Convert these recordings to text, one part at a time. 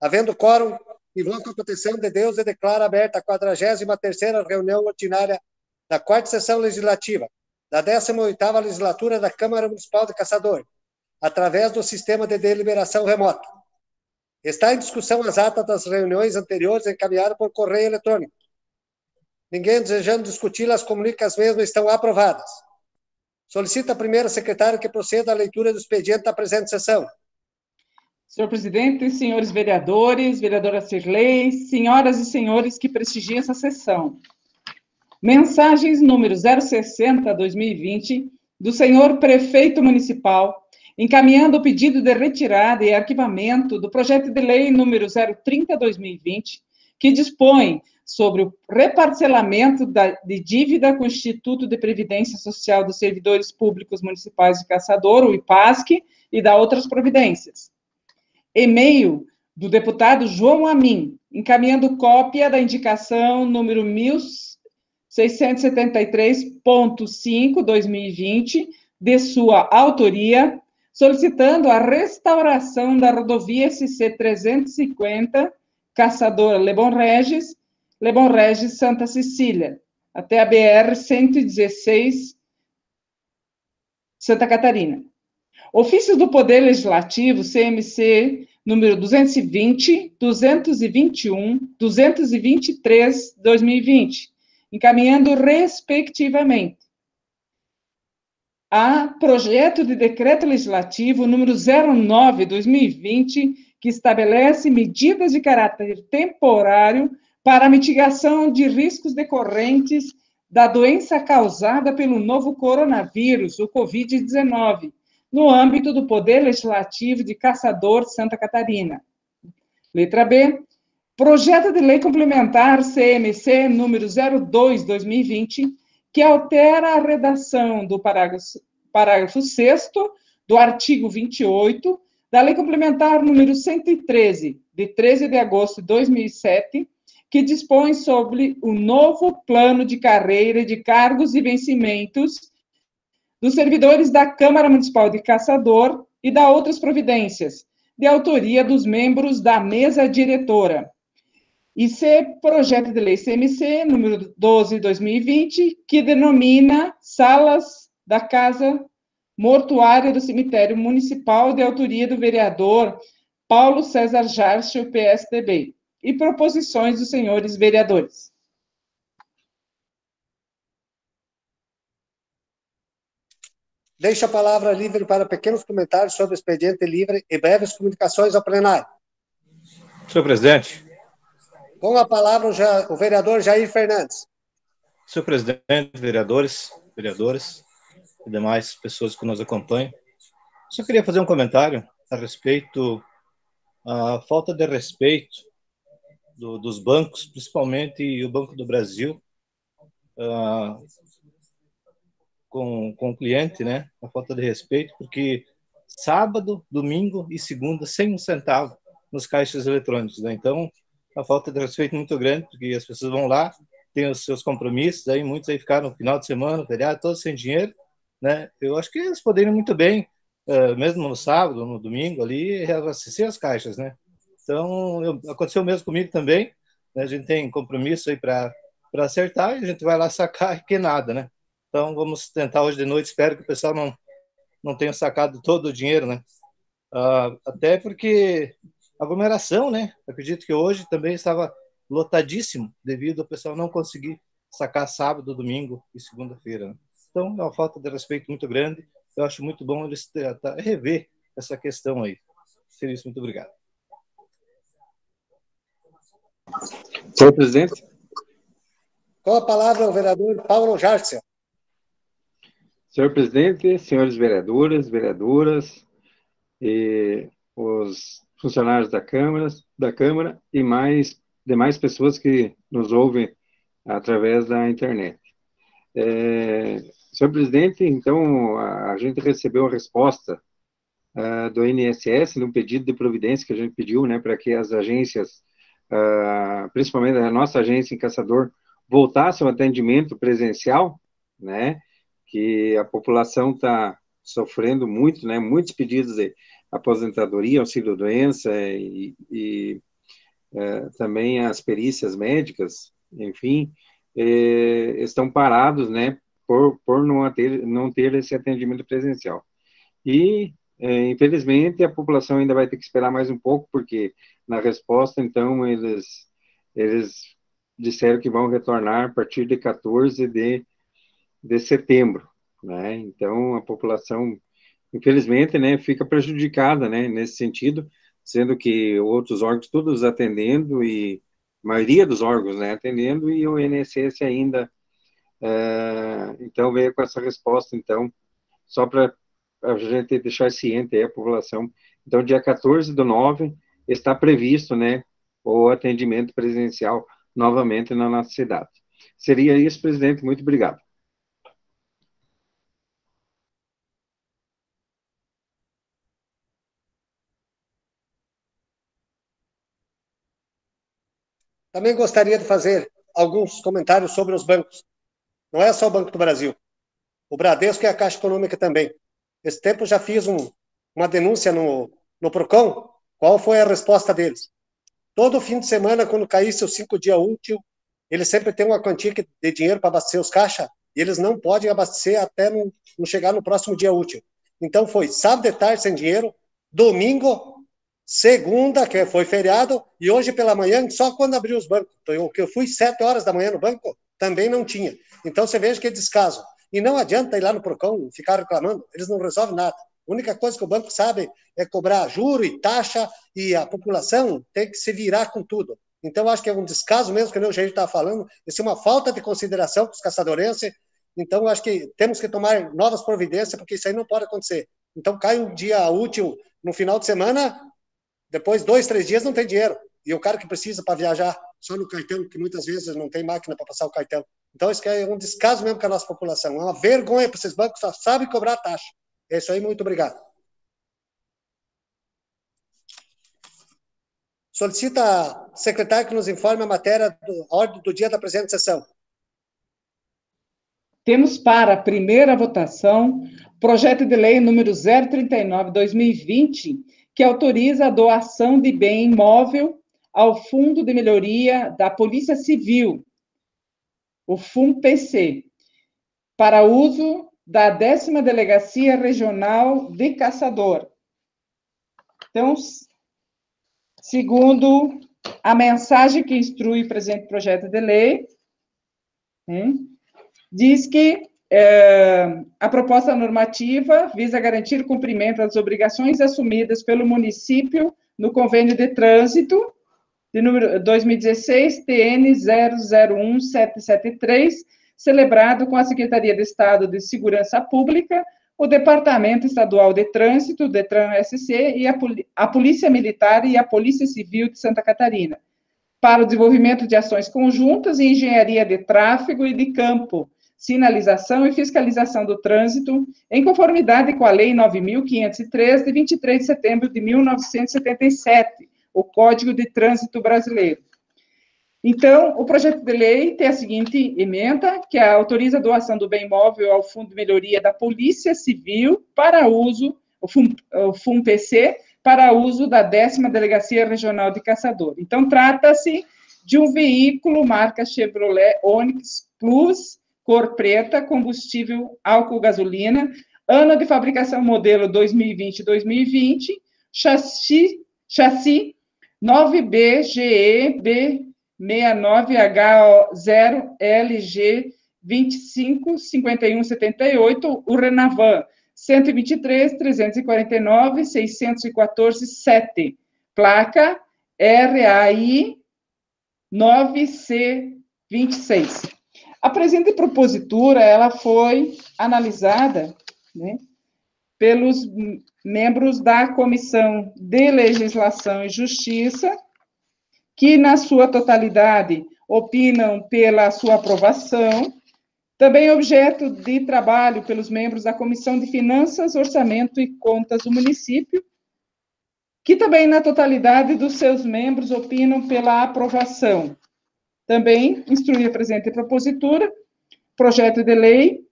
Havendo quórum, invoco a proteção de Deus e declaro aberta a 43ª reunião ordinária da quarta sessão legislativa da 18ª legislatura da Câmara Municipal de Caçador, através do sistema de deliberação remota. Está em discussão as atas das reuniões anteriores encaminhadas por correio eletrônico. Ninguém desejando discuti-las comunica que as mesmas estão aprovadas. Solicita a primeira secretária que proceda à leitura do expediente da presente sessão. Senhor presidente, senhores vereadores, vereadora Cirlei, senhoras e senhores que prestigiam essa sessão. Mensagens número 060-2020 do senhor prefeito municipal, encaminhando o pedido de retirada e arquivamento do projeto de lei número 030-2020, que dispõe sobre o reparcelamento da, de dívida com o Instituto de Previdência Social dos Servidores Públicos Municipais de Caçador, o IPASC, e da outras providências. E-mail do deputado João Amin, encaminhando cópia da indicação número 1673.5-2020, de sua autoria, solicitando a restauração da rodovia SC 350, Caçador Lebon Regis, Lebon Regis Santa Cecília, até a BR 116, Santa Catarina. Ofícios do Poder Legislativo, CMC, número 220, 221, 223, 2020, encaminhando respectivamente a projeto de decreto legislativo número 09/2020, que estabelece medidas de caráter temporário para mitigação de riscos decorrentes da doença causada pelo novo coronavírus, o COVID-19, no âmbito do Poder Legislativo de Caçador, Santa Catarina. Letra B. Projeto de Lei Complementar CMC número 02/2020, que altera a redação do parágrafo, parágrafo 6 do artigo 28 da Lei Complementar número 113, de 13 de agosto de 2007, que dispõe sobre o novo plano de carreira de cargos e vencimentos dos servidores da Câmara Municipal de Caçador e da outras providências, de autoria dos membros da mesa diretora. E C, projeto de lei CMC, número 12, 2020, que denomina salas da Casa Mortuária do Cemitério Municipal, de autoria do vereador Paulo César Jarcio, PSDB e proposições dos senhores vereadores. Deixo a palavra livre para pequenos comentários sobre o expediente livre e breves comunicações ao plenário. Senhor presidente. Com a palavra o vereador Jair Fernandes. Senhor presidente, vereadores, vereadoras e demais pessoas que nos acompanham, só queria fazer um comentário a respeito da falta de respeito do, dos bancos, principalmente o Banco do Brasil, uh, com, com o cliente, né? A falta de respeito, porque sábado, domingo e segunda, sem um centavo nos caixas eletrônicos, né? Então, a falta de respeito muito grande, porque as pessoas vão lá, têm os seus compromissos, aí muitos aí ficaram no final de semana, feriado, todos sem dinheiro, né? Eu acho que eles poderiam muito bem, uh, mesmo no sábado, no domingo ali, reabastecer as caixas, né? Então, eu, aconteceu mesmo comigo também. Né? A gente tem compromisso aí para acertar e a gente vai lá sacar que nada, né? Então, vamos tentar hoje de noite. Espero que o pessoal não, não tenha sacado todo o dinheiro, né? Uh, até porque aglomeração, né? Acredito que hoje também estava lotadíssimo devido ao pessoal não conseguir sacar sábado, domingo e segunda-feira. Né? Então, é uma falta de respeito muito grande. Eu acho muito bom eles rever essa questão aí. Seria isso. Muito obrigado. Senhor presidente. Com a palavra o vereador Paulo Járcia. Senhor presidente, senhores vereadores, vereadoras, e os funcionários da Câmara, da Câmara e mais demais pessoas que nos ouvem através da internet. É, senhor presidente, então a, a gente recebeu a resposta uh, do INSS num pedido de providência que a gente pediu, né, para que as agências uh, principalmente a nossa agência em Caçador, voltasse ao atendimento presencial, né, que a população está sofrendo muito, né, muitos pedidos de aposentadoria, auxílio-doença e, e, é, também as perícias médicas, enfim, é, estão parados, né, por, por não, ter, não ter esse atendimento presencial. E, é, infelizmente, a população ainda vai ter que esperar mais um pouco, porque na resposta, então, eles, eles disseram que vão retornar a partir de 14 de, de setembro, né, então a população, infelizmente, né, fica prejudicada, né, nesse sentido, sendo que outros órgãos todos atendendo e a maioria dos órgãos né, atendendo e o INSS ainda é, então veio com essa resposta então só para a gente deixar ciente aí a população então dia 14 do 9 está previsto né o atendimento presencial novamente na nossa cidade. Seria isso presidente? Muito obrigado Também gostaria de fazer alguns comentários sobre os bancos. Não é só o Banco do Brasil. O Bradesco e a Caixa Econômica também. Esse tempo já fiz um, uma denúncia no, no PROCON. Qual foi a resposta deles? Todo fim de semana, quando caísse o cinco dia útil, eles sempre têm uma quantia de dinheiro para abastecer os caixas e eles não podem abastecer até não, não chegar no próximo dia útil. Então foi sábado de tarde sem dinheiro, domingo segunda, que foi feriado, e hoje pela manhã, só quando abriu os bancos. Então, eu fui sete horas da manhã no banco, também não tinha. Então, você veja que é descaso. E não adianta ir lá no PROCON ficar reclamando, eles não resolvem nada. A única coisa que o banco sabe é cobrar juro e taxa, e a população tem que se virar com tudo. Então, acho que é um descaso mesmo, que o gente estava falando, isso é uma falta de consideração com os caçadorenses. Então, acho que temos que tomar novas providências, porque isso aí não pode acontecer. Então, cai um dia útil no final de semana, depois, dois, três dias, não tem dinheiro. E o cara que precisa para viajar só no cartão, que muitas vezes não tem máquina para passar o cartão. Então, isso é um descaso mesmo com a nossa população. É uma vergonha para esses bancos, só sabem cobrar taxa. É isso aí, muito obrigado. Solicita a secretária que nos informe a matéria do a ordem do dia da presente sessão. Temos para a primeira votação projeto de lei número 039/2020, que autoriza a doação de bem imóvel ao Fundo de Melhoria da Polícia Civil, o FUMPC, para uso da décima Delegacia Regional de Caçador. Então, segundo a mensagem que instrui o presente projeto de lei, hein, diz que é, a proposta normativa visa garantir o cumprimento das obrigações assumidas pelo município no convênio de trânsito de número 2016 TN 001773, celebrado com a Secretaria de Estado de Segurança Pública, o Departamento Estadual de Trânsito, Detran SC, e a, a Polícia Militar e a Polícia Civil de Santa Catarina, para o desenvolvimento de ações conjuntas em engenharia de tráfego e de campo, sinalização e fiscalização do trânsito, em conformidade com a Lei 9.503, de 23 de setembro de 1977, o Código de Trânsito Brasileiro. Então, o projeto de lei tem a seguinte emenda, que autoriza a doação do bem imóvel ao Fundo de Melhoria da Polícia Civil para uso, o FUM-PC, para uso da décima Delegacia Regional de Caçador. Então, trata-se de um veículo marca Chevrolet Onix Plus, cor preta, combustível álcool gasolina, ano de fabricação modelo 2020-2020, chassi, chassi 9BGE-B69H0LG 255178, o Renavan 123 349 614 7, placa RAI 9C26. A presente propositura, ela foi analisada né, pelos membros da Comissão de Legislação e Justiça, que, na sua totalidade, opinam pela sua aprovação, também objeto de trabalho pelos membros da Comissão de Finanças, Orçamento e Contas do município, que também, na totalidade dos seus membros, opinam pela aprovação. Também instruir a presente propositura, projeto de lei,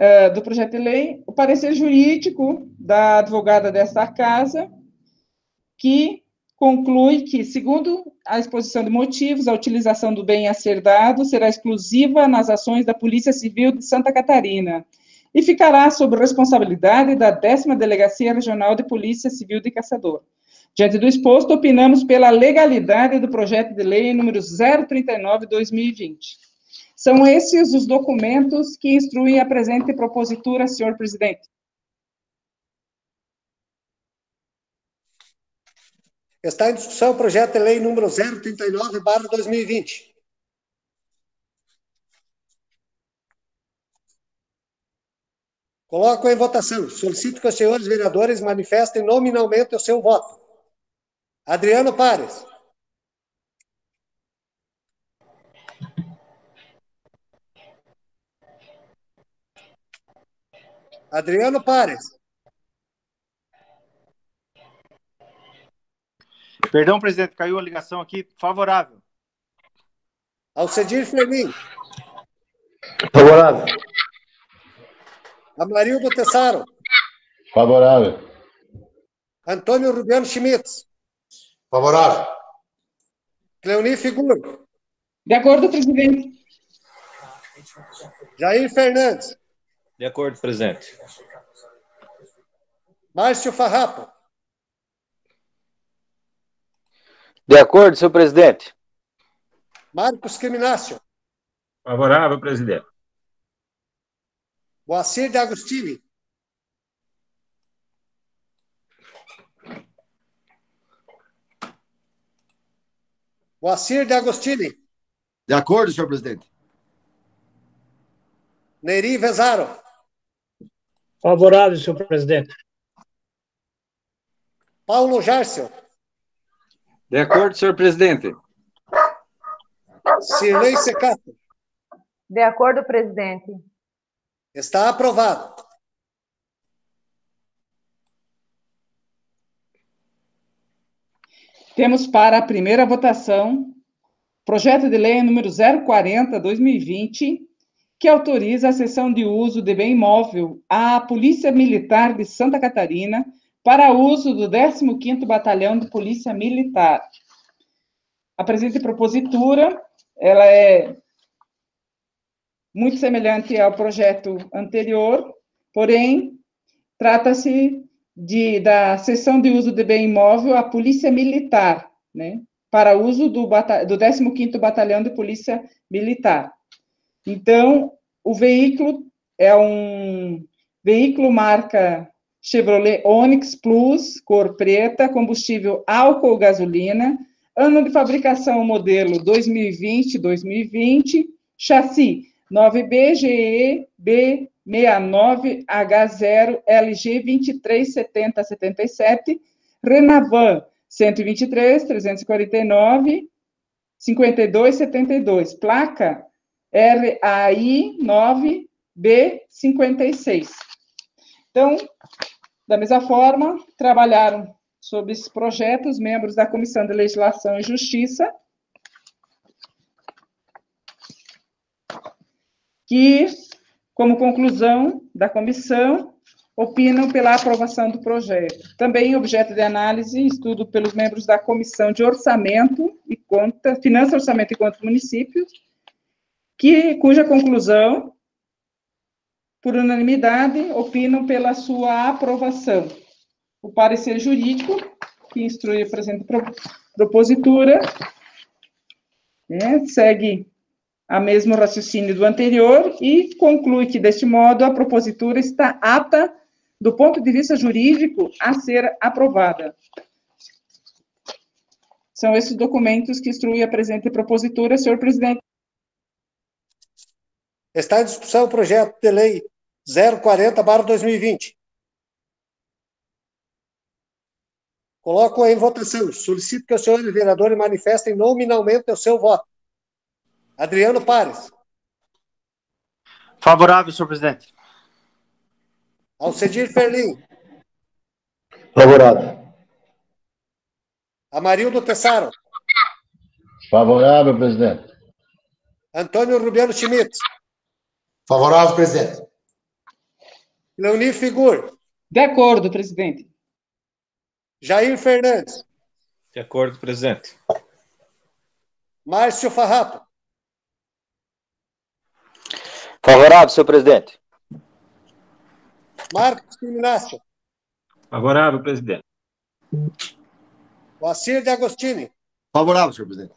uh, do projeto de lei, o parecer jurídico da advogada desta casa, que conclui que, segundo a exposição de motivos, a utilização do bem a ser dado será exclusiva nas ações da Polícia Civil de Santa Catarina e ficará sob responsabilidade da décima Delegacia Regional de Polícia Civil de Caçador. Diante do exposto, opinamos pela legalidade do projeto de lei número 039-2020. São esses os documentos que instruem a presente propositura, senhor presidente. Está em discussão o projeto de lei número 039, 2020. Coloco em votação. Solicito que os senhores vereadores manifestem nominalmente o seu voto. Adriano Pares. Adriano Pares. Perdão, presidente, caiu a ligação aqui. Favorável. Alcedir Fermin. Favorável. Amarildo Tessaro. Favorável. Antônio Rubiano Schmitz. Favorável. Cleoni Figur. De acordo, presidente. Jair Fernandes. De acordo, presidente. Márcio Farrapo. De acordo, senhor presidente. Marcos Criminácio. Favorável, presidente. Moacir de Agostini. Moacir de Agostini. De acordo, senhor presidente. Neri Vezaro. Favorável, senhor presidente. Paulo Járcio. De acordo, senhor presidente. Cirlei Secato. De acordo, presidente. Está aprovado. Temos para a primeira votação projeto de lei número 040/2020, que autoriza a cessão de uso de bem imóvel à Polícia Militar de Santa Catarina para uso do 15º Batalhão de Polícia Militar. A presente propositura, ela é muito semelhante ao projeto anterior, porém, trata-se de, da cessão de uso de bem imóvel à Polícia Militar, né, para uso do, do 15º Batalhão de Polícia Militar. Então, o veículo é um veículo marca Chevrolet Onix Plus, cor preta, combustível álcool gasolina, ano de fabricação modelo 2020-2020, chassi 9BGE B69H0 LG 237077, Renavan 123 349 5272, placa RAI 9B56. Então, da mesma forma, trabalharam sobre esse projeto os membros da Comissão de Legislação e Justiça, que, como conclusão da comissão, opinam pela aprovação do projeto. Também objeto de análise estudo pelos membros da Comissão de Orçamento e Conta, Finança, Orçamento e Contas Municípios, que, cuja conclusão, por unanimidade, opinam pela sua aprovação. O parecer jurídico, que instrui a presente propositura, né, segue a mesmo raciocínio do anterior e conclui que, deste modo, a propositura está apta, do ponto de vista jurídico, a ser aprovada. São esses documentos que instruem a presente propositura, senhor presidente. Está em discussão o projeto de lei 040-2020. Coloco em votação. Solicito que os senhores vereadores manifestem nominalmente o seu voto. Adriano Pares. Favorável, senhor presidente. Alcedir Ferlim. Favorável. Amarildo Tessaro. Favorável, presidente. Antônio Rubiano Schmitz. Favorável, presidente. Leonir Figur. De acordo, presidente. Jair Fernandes. De acordo, presidente. Márcio Farrapo. Favorável, senhor presidente. Marcos Criminácio. Favorável, presidente. Moacir de Agostini. Favorável, senhor presidente.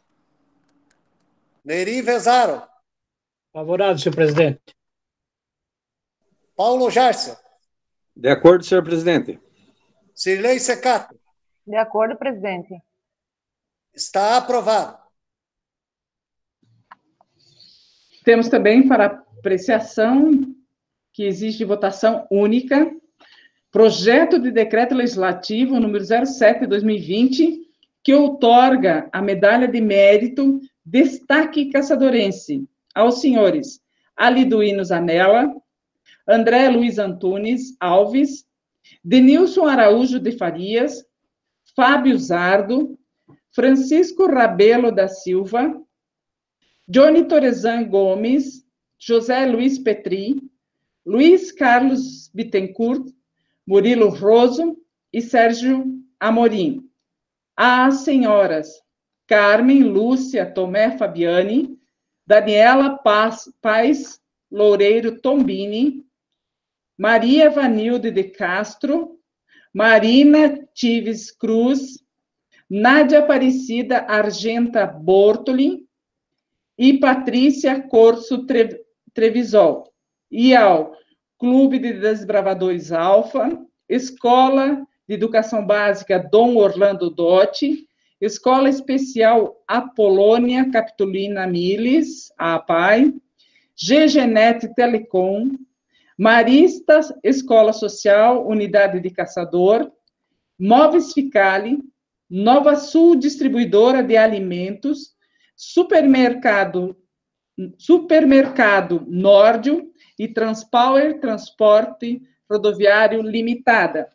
Neri Vezaro. Favorável, senhor presidente. Paulo Jarcia. De acordo, senhor presidente. Cirlei Secato. De acordo, presidente. Está aprovado. Temos também para apreciação, que exige votação única, projeto de decreto legislativo número 07 de 2020, que outorga a medalha de mérito Destaque Caçadorense aos senhores Aliduíno Zanella, André Luiz Antunes Alves, Denilson Araújo de Farias, Fábio Zardo, Francisco Rabelo da Silva, Johnny Torezan Gomes, José Luiz Petri, Luiz Carlos Bittencourt, Murilo Roso e Sérgio Amorim. Às senhoras Carmen Lúcia Tomé Fabiani, Daniela Paz, Paz Loureiro Tombini, Maria Vanilde de Castro, Marina Tives Cruz, Nádia Aparecida Argenta Bortoli e Patrícia Corso Trevisol. E ao Clube de Desbravadores Alfa, Escola de Educação Básica Dom Orlando Dotti, Escola Especial Apolônia Capitolina Miles, a APAI, GGNet Telecom, Marista Escola Social, Unidade de Caçador, Móveis Ficali, Nova Sul Distribuidora de Alimentos, Supermercado Supermercado Nórdio e Transpower Transporte Rodoviário Limitada.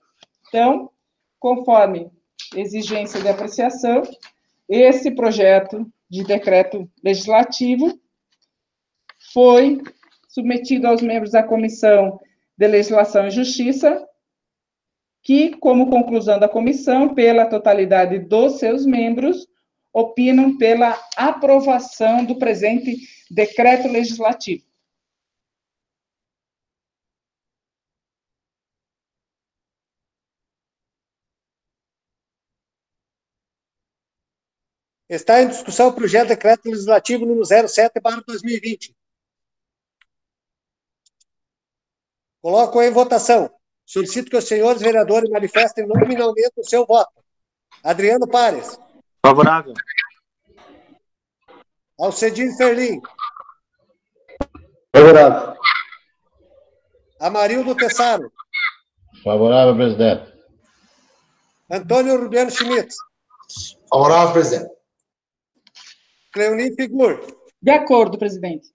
Então, conforme exigência de apreciação, esse projeto de decreto legislativo foi submetido aos membros da Comissão de Legislação e Justiça, que, como conclusão da comissão, pela totalidade dos seus membros, opinam pela aprovação do presente decreto legislativo. Está em discussão o projeto de decreto legislativo número 07 para 2020. Coloco em votação. Solicito que os senhores vereadores manifestem nominalmente o seu voto. Adriano Pares. Favorável. Alcedir Ferlim. Favorável. Amarildo Tessaro. Favorável, presidente. Antônio Rubiano Schmitz. Favorável, presidente. Cleoni Figur. De acordo, presidente.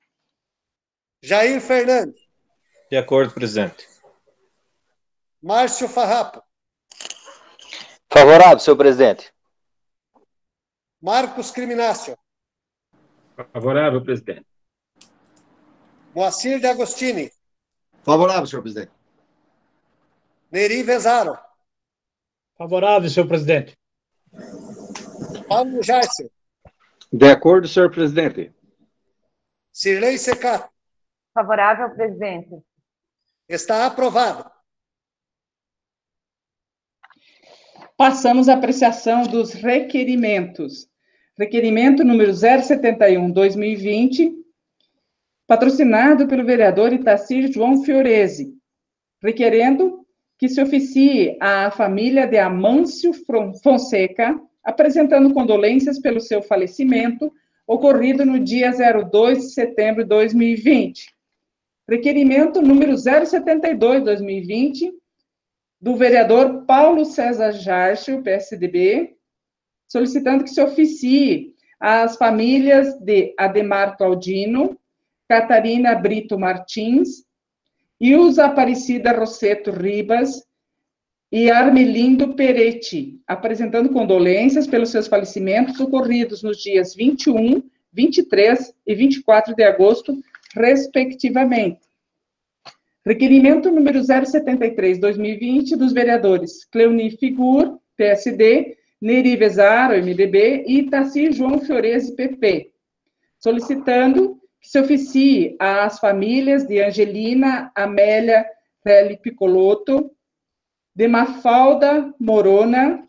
Jair Fernandes. De acordo, presidente. Márcio Farrapo. Favorável, senhor presidente. Marcos Criminácio. Favorável, presidente. Moacir de Agostini. Favorável, senhor presidente. Neri Vezaro. Favorável, senhor presidente. Paulo Jarce. De acordo, senhor presidente. Cirlei Secato. Favorável, presidente. Está aprovado. Passamos à apreciação dos requerimentos. Requerimento número 071-2020, patrocinado pelo vereador Itacir João Fiorese, requerendo que se oficie à família de Amâncio Fonseca, apresentando condolências pelo seu falecimento, ocorrido no dia 02 de setembro de 2020. Requerimento número 072-2020, do vereador Paulo César Jarcho, PSDB, solicitando que se oficie às famílias de Ademar Claudino, Catarina Brito Martins, Ilza Aparecida Rosseto Ribas e Armelindo Peretti, apresentando condolências pelos seus falecimentos ocorridos nos dias 21, 23 e 24 de agosto, respectivamente. Requerimento número 073-2020 dos vereadores Cleoni Figur, PSD, Neri Vezaro, MDB, e Itaci João Fiorese, PP, solicitando que se oficie às famílias de Angelina Amélia Pele Picoloto, de Mafalda Morona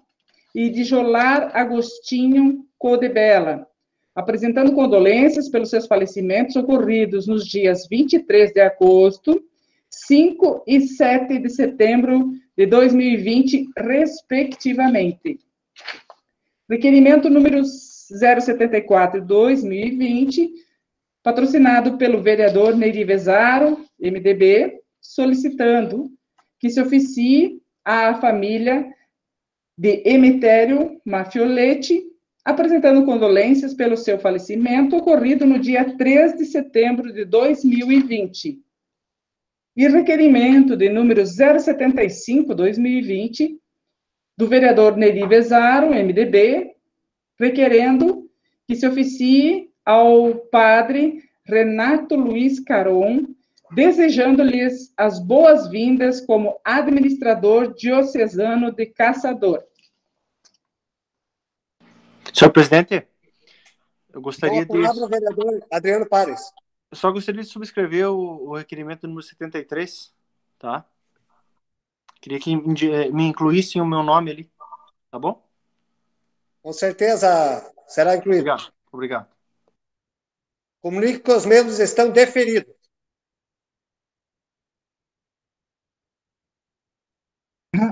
e de Jolar Agostinho Codebella, apresentando condolências pelos seus falecimentos ocorridos nos dias 23 de agosto, 5 e 7 de setembro de 2020, respectivamente. Requerimento número 074 2020, patrocinado pelo vereador Neiri Vezaro, MDB, solicitando que se oficie à família de Emetério Mafioletti, apresentando condolências pelo seu falecimento ocorrido no dia 3 de setembro de 2020. E requerimento de número 075-2020, do vereador Neri Vezaro, MDB, requerendo que se oficie ao padre Renato Luiz Caron, desejando-lhes as boas-vindas como administrador diocesano de Caçador. Senhor presidente, eu gostaria a palavra, de. vereador Adriano Pares. Eu só gostaria de subscrever o, o requerimento número 73, tá? Queria que indi- me incluíssem o meu nome ali, tá bom? Com certeza será incluído. Obrigado. Obrigado. Comunique que os membros estão deferidos.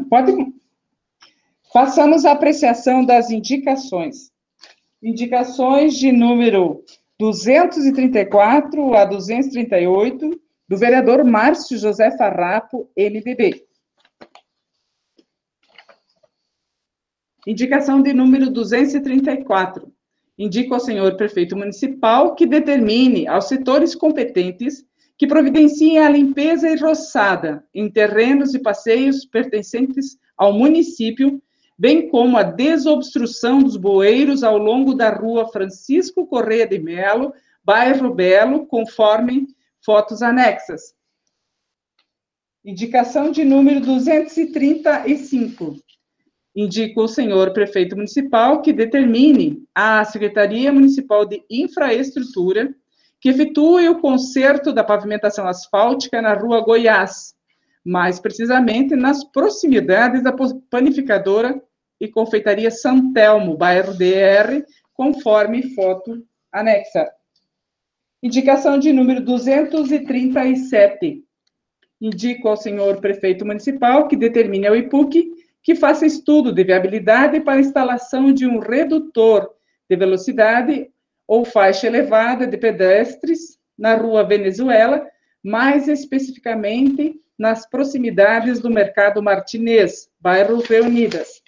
Pode. Façamos a apreciação das indicações. Indicações de número 234 a 238, do vereador Márcio José Farrapo, MDB. Indicação de número 234. Indica ao senhor prefeito municipal que determine aos setores competentes que providenciem a limpeza e roçada em terrenos e passeios pertencentes ao município, bem como a desobstrução dos bueiros ao longo da rua Francisco Correia de Melo, bairro Belo, conforme fotos anexas. Indicação de número 235. Indica o senhor prefeito municipal que determine à Secretaria Municipal de Infraestrutura que efetue o conserto da pavimentação asfáltica na rua Goiás, mais precisamente nas proximidades da panificadora e confeitaria Santelmo, bairro DR, conforme foto anexa. Indicação de número 237. Indico ao senhor prefeito municipal que determine ao IPUC que faça estudo de viabilidade para instalação de um redutor de velocidade ou faixa elevada de pedestres na rua Venezuela, mais especificamente nas proximidades do Mercado Martinez, bairro Reunidas.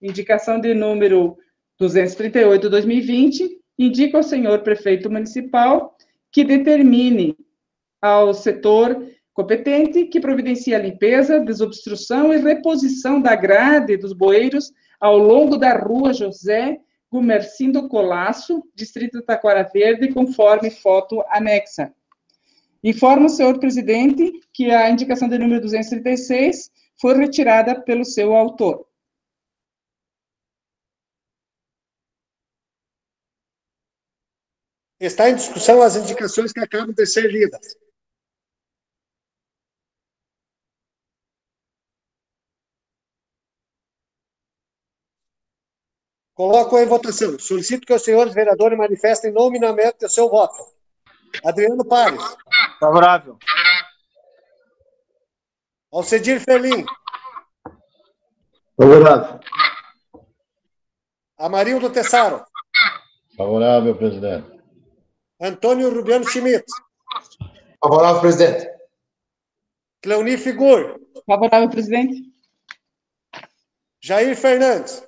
Indicação de número 238-2020, indica ao senhor prefeito municipal que determine ao setor competente que providencie a limpeza, desobstrução e reposição da grade dos bueiros ao longo da rua José Gumercindo Colasso, distrito Taquara Verde, conforme foto anexa. Informo, senhor presidente, que a indicação de número 236 foi retirada pelo seu autor. Está em discussão as indicações que acabam de ser lidas. Coloco em votação. Solicito que os senhores vereadores manifestem nominalmente o seu voto. Adriano Pares. Favorável. Alcedir Felim. Favorável. Amarildo Tessaro. Favorável, presidente. Antônio Rubiano Schmidt. Favorável, presidente. Cleoni Figur. Favorável, presidente. Jair Fernandes.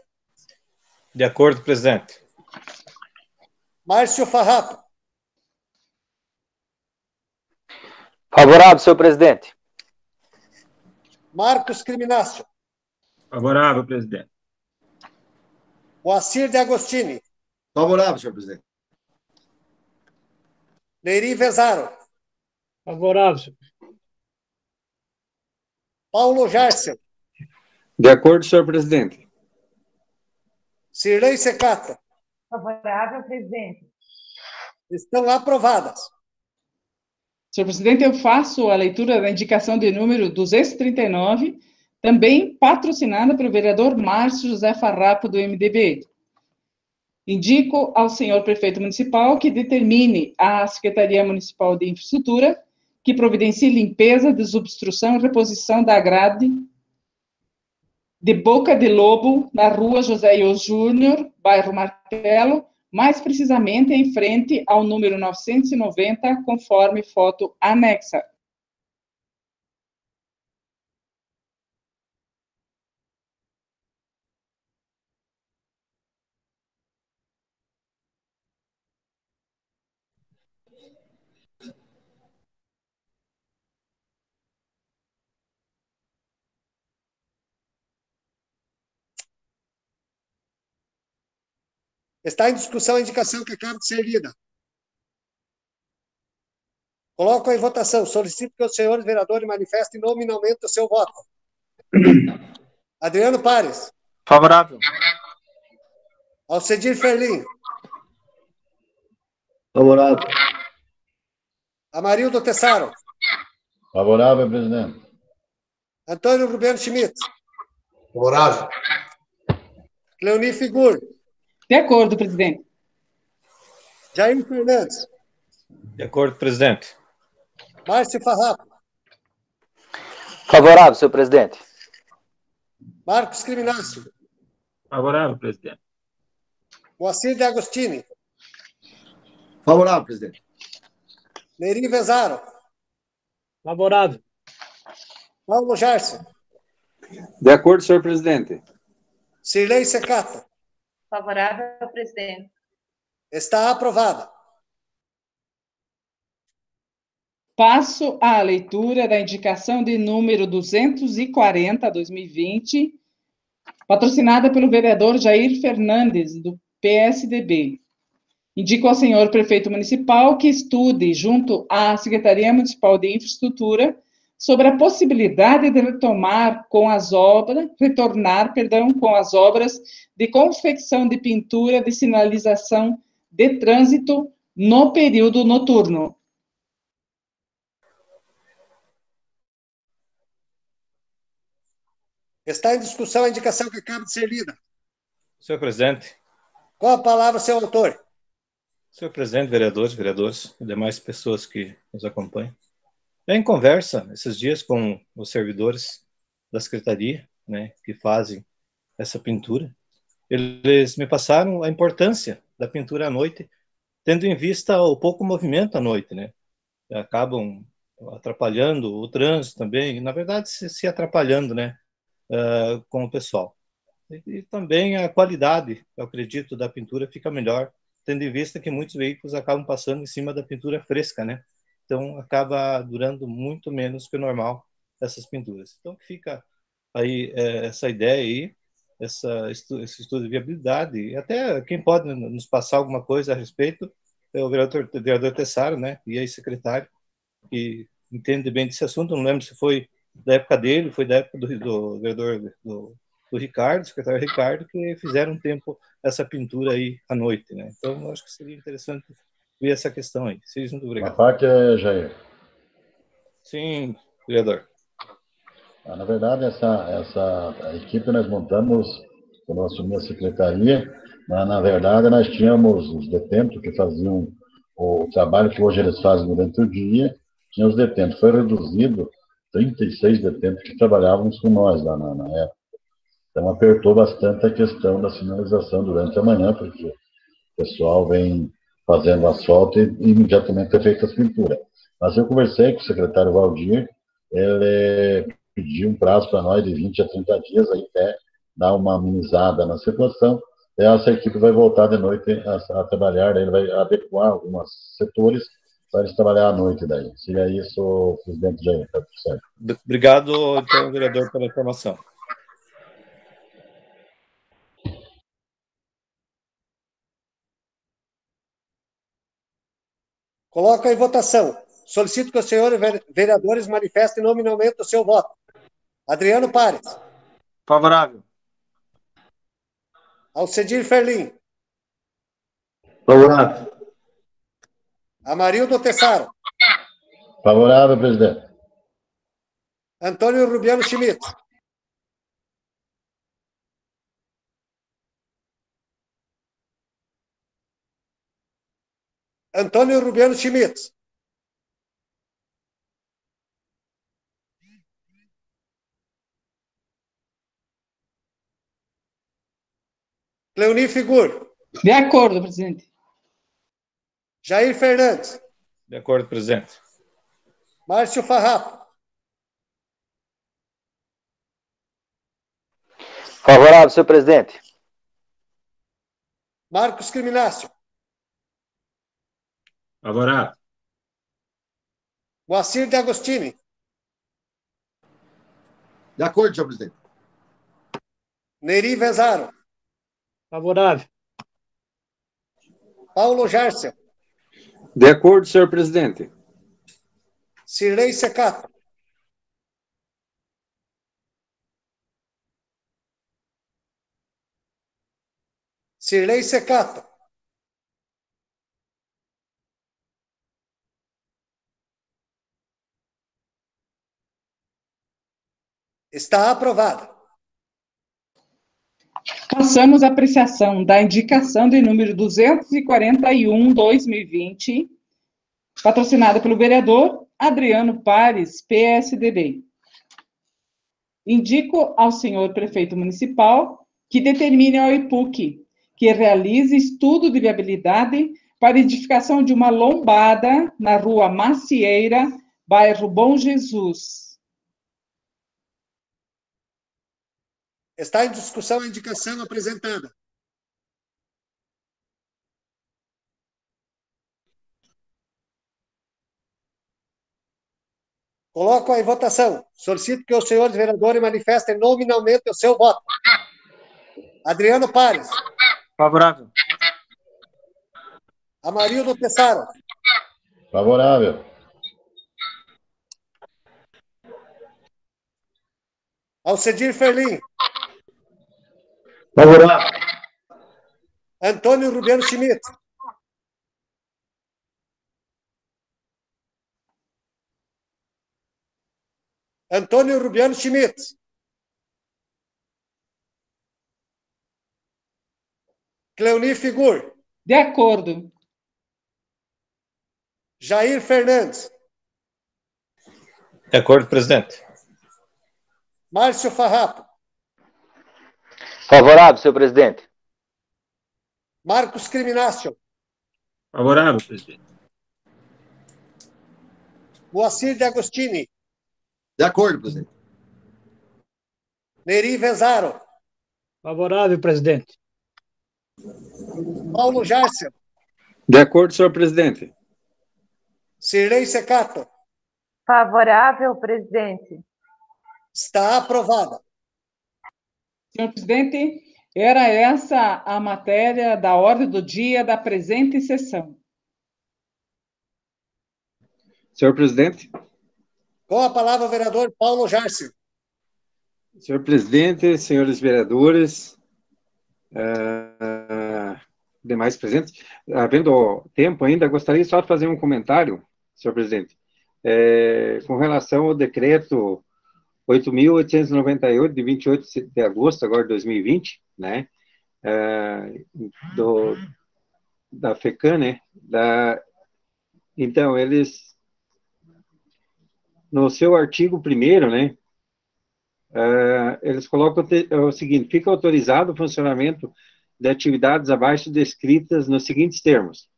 De acordo, presidente. Márcio Farrapo. Favorável, senhor presidente. Marcos Criminácio. Favorável, presidente. Moacir de Agostini. Favorável, senhor presidente. Neiri Vezaro. Favorável, senhor. Paulo Jarcel. De acordo, senhor presidente. Cirlei Secata. Favorável, presidente. Estão aprovadas. Senhor presidente, eu faço a leitura da indicação de número 239, também patrocinada pelo vereador Márcio José Farrapo, do MDB. Indico ao senhor prefeito municipal que determine à Secretaria Municipal de Infraestrutura que providencie limpeza, desobstrução e reposição da grade de Boca de Lobo, na rua José Ios Júnior, bairro Martelo, mais precisamente em frente ao número 990, conforme foto anexa. Está em discussão a indicação que acaba de ser lida. Coloco em votação. Solicito que os senhores vereadores manifestem nominalmente o seu voto. Adriano Pares. Favorável. Alcedir Ferlim. Favorável. Amarildo Tessaro. Favorável, presidente. Antônio Rubeno Schmidt. Favorável. Cleoni Figur. De acordo, presidente. Jair Fernandes. De acordo, presidente. Márcio Farrapo. Favorável, senhor presidente. Marcos Criminácio. Favorável, presidente. Moacir de Agostini. Favorável, presidente. Neri Vezaro. Favorável. Paulo Jarcio. De acordo, senhor presidente. Cirlei Secata. Favorável, presidente. Está aprovada. Passo à leitura da indicação de número 240, 2020, patrocinada pelo vereador Jair Fernandes, do PSDB. Indico ao senhor prefeito municipal que estude, junto à Secretaria Municipal de Infraestrutura, sobre a possibilidade de retomar com as obras, retornar, perdão, com as obras de confecção de pintura de sinalização de trânsito no período noturno. Está em discussão a indicação que acaba de ser lida. Senhor presidente. Qual a palavra, seu autor? Senhor presidente, vereadores, vereadores e demais pessoas que nos acompanham. Em conversa esses dias com os servidores da secretaria, né, que fazem essa pintura. Eles me passaram a importância da pintura à noite, tendo em vista o pouco movimento à noite, né? Acabam atrapalhando o trânsito também, e, na verdade se, se atrapalhando, né, uh, com o pessoal. E, e também a qualidade, eu acredito, da pintura fica melhor, tendo em vista que muitos veículos acabam passando em cima da pintura fresca, né? Então acaba durando muito menos que o normal essas pinturas. Então fica aí é, essa ideia aí, essa esse estudo de viabilidade e até quem pode nos passar alguma coisa a respeito é o vereador, o vereador Tessaro, né? E aí secretário que entende bem desse assunto. Não lembro se foi da época dele, foi da época do, do vereador do, do Ricardo, secretário Ricardo, que fizeram um tempo essa pintura aí à noite, né? Então, acho que seria interessante ver essa questão aí. Seja muito obrigado. A parte é, Jair. Sim, vereador. Ah, na verdade, essa, essa equipe nós montamos quando eu assumi a secretaria, mas, na verdade, nós tínhamos os detentos que faziam o trabalho que hoje eles fazem durante o dia, tinha os detentos. Foi reduzido 36 detentos que trabalhavam com nós lá na, na época. Então, apertou bastante a questão da sinalização durante a manhã, porque o pessoal vem fazendo asfalto e, e imediatamente é feita as pinturas. Mas eu conversei com o secretário Valdir, ele pediu um prazo para nós de 20 a 30 dias aí até dar uma amenizada na situação. E essa equipe vai voltar de noite a, a trabalhar, ele vai adequar alguns setores para eles trabalhar à noite daí. Seria isso, presidente Jair, tá certo. Obrigado, então, vereador, pela informação. Coloco em votação. Solicito que os senhores vereadores manifestem nominalmente o seu voto. Adriano Pares. Favorável. Alcedir Ferlim. Favorável. Amarildo Tessaro. Favorável, presidente. Antônio Rubiano Schmidt. Antônio Rubiano Schmidt. Cleoni Figur. De acordo, presidente. Jair Fernandes. De acordo, presidente. Márcio Farrapo. Favorável, senhor presidente. Marcos Criminácio. Favorável. Moacir de Agostini. De acordo, senhor presidente. Neri Vezaro. Favorável. Paulo Járcia. De acordo, senhor presidente. Cirlei Secato. Cirlei Secato. Está aprovada. Passamos à apreciação da indicação de número 241-2020, patrocinada pelo vereador Adriano Pares, PSDB. Indico ao senhor prefeito municipal que determine ao IPUC que realize estudo de viabilidade para edificação de uma lombada na rua Macieira, bairro Bom Jesus, Está em discussão a indicação apresentada. Coloco em votação. Solicito que os senhores vereadores manifestem nominalmente o seu voto. Adriano Pares. Favorável. Amarildo Tessaro. Favorável. Alcedir Ferlim. Favorável. Antônio Rubiano Schmidt. Antônio Rubiano Schmidt. Cleoni Figur. De acordo. Jair Fernandes. De acordo, presidente. Márcio Farrapo. Favorável, senhor presidente. Marcos Criminácio. Favorável, presidente. Moacir de Agostini. De acordo, presidente. Neri Vezaro. Favorável, presidente. Paulo Járcia. De acordo, senhor presidente. Cirlei Secato. Favorável, presidente. Está aprovada. Senhor presidente, era essa a matéria da ordem do dia da presente sessão. Senhor presidente. Com a palavra o vereador Paulo Járcio. Senhor presidente, senhores vereadores, uh, demais presentes, havendo tempo ainda, gostaria só de fazer um comentário, senhor presidente, é, com relação ao decreto 8.898, de 28 de agosto agora de 2020, né, é, do, da FECAM, né, da, então, eles, no seu artigo primeiro, né, é, eles colocam o seguinte, fica autorizado o funcionamento de atividades abaixo descritas nos seguintes termos.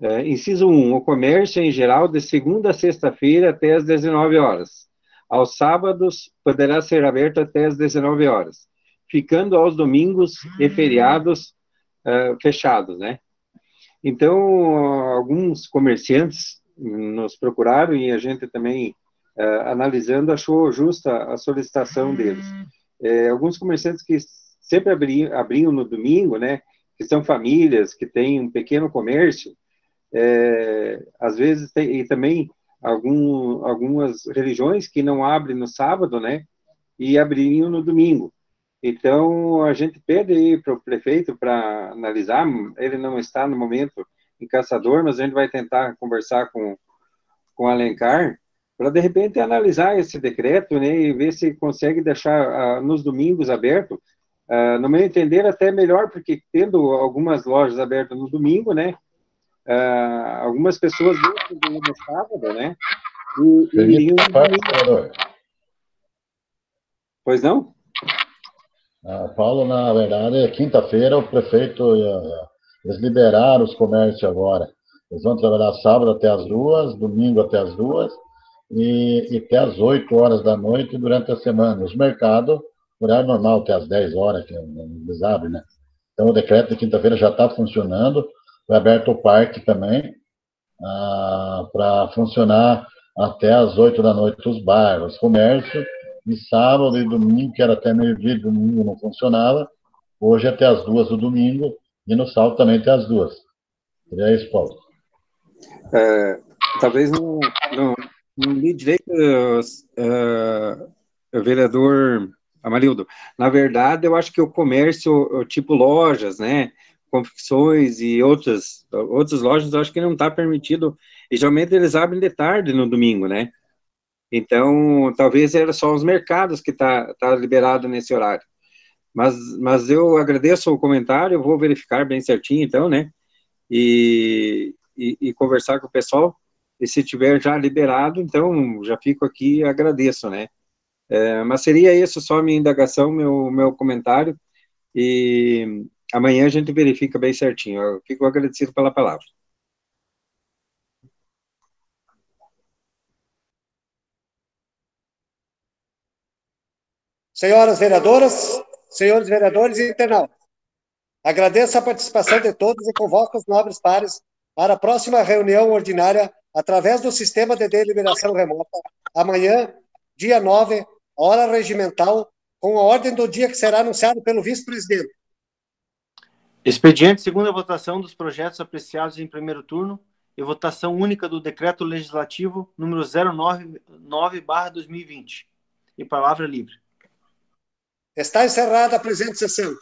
É, inciso 1, o comércio em geral de segunda a sexta-feira até às 19 horas aos sábados poderá ser aberto até às 19 horas, ficando aos domingos e feriados uh, fechados, né? Então, alguns comerciantes nos procuraram e a gente também, uh, analisando, achou justa a solicitação deles. É, alguns comerciantes que sempre abriam, abriam no domingo, né? Que são famílias, que têm um pequeno comércio, é, às vezes, tem, e também algum, algumas religiões que não abrem no sábado, né? E abririam no domingo. Então, a gente pede para o prefeito para analisar, ele não está no momento em Caçador, mas a gente vai tentar conversar com, com Alencar, para de repente analisar esse decreto, né, e ver se consegue deixar uh, nos domingos aberto. Uh, no meu entender, até melhor, porque tendo algumas lojas abertas no domingo, né, uh, algumas pessoas gostam de ir no sábado, né, e, e, e, Pois não? Ah, Paulo, na verdade, quinta-feira o prefeito, eles liberaram os comércios agora. Eles vão trabalhar sábado até as duas, domingo até as duas, e, e até as 8 horas da noite durante a semana. Os mercados, horário normal, até as 10 horas, que eles abrem, né? Então, o decreto de quinta-feira já está funcionando. Foi aberto o parque também, ah, para funcionar até as 8 da noite os bairros, comércio de sábado e domingo, que era até meio-dia, domingo não funcionava. Hoje até as duas do domingo e no sábado também até as duas. Seria isso, Paulo. É, talvez não, não, não li direito, uh, vereador Amarildo. Na verdade, eu acho que o comércio, tipo lojas, né, confecções e outras, outras lojas, acho que não está permitido. E geralmente eles abrem de tarde no domingo, né? Então, talvez era só os mercados que tá, tá liberado nesse horário. Mas, mas eu agradeço o comentário, vou verificar bem certinho, então, né? E, e, e conversar com o pessoal. E se tiver já liberado, então já fico aqui e agradeço, né? É, mas seria isso só minha indagação, meu, meu comentário. E amanhã a gente verifica bem certinho. Eu fico agradecido pela palavra. Senhoras vereadoras, senhores vereadores e internautas, agradeço a participação de todos e convoco os nobres pares para a próxima reunião ordinária através do sistema de deliberação remota, amanhã, dia 9, hora regimental, com a ordem do dia que será anunciado pelo vice-presidente. Expediente segunda votação dos projetos apreciados em primeiro turno e votação única do decreto legislativo número 099/2020. E palavra livre. Está encerrada a presente sessão.